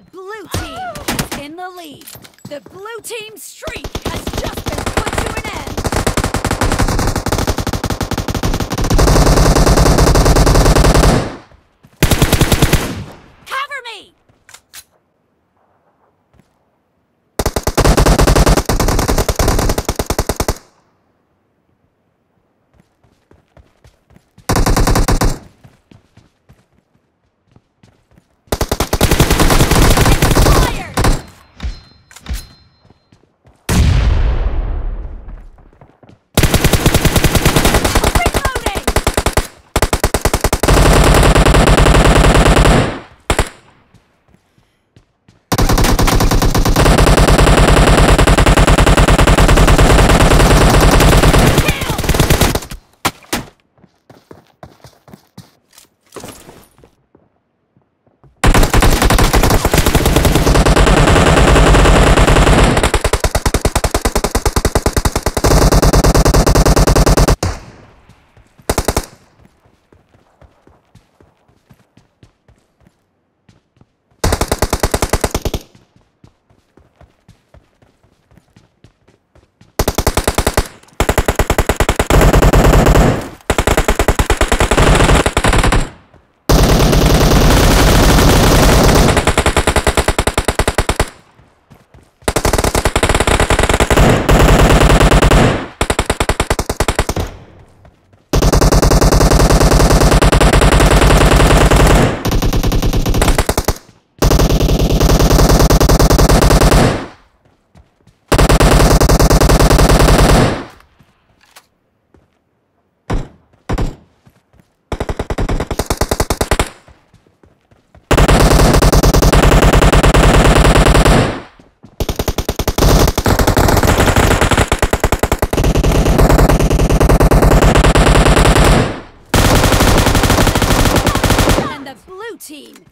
The blue team is in the lead. The blue team streak has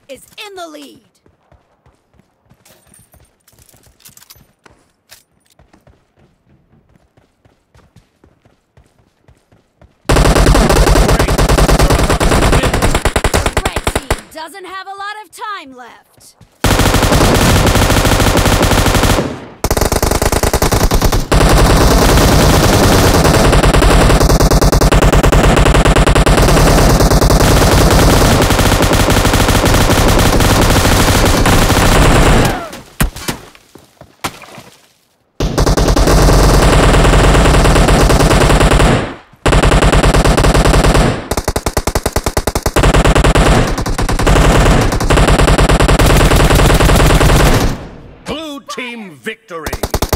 is in the lead. The red team doesn't have a lot of time left. Blue team victory.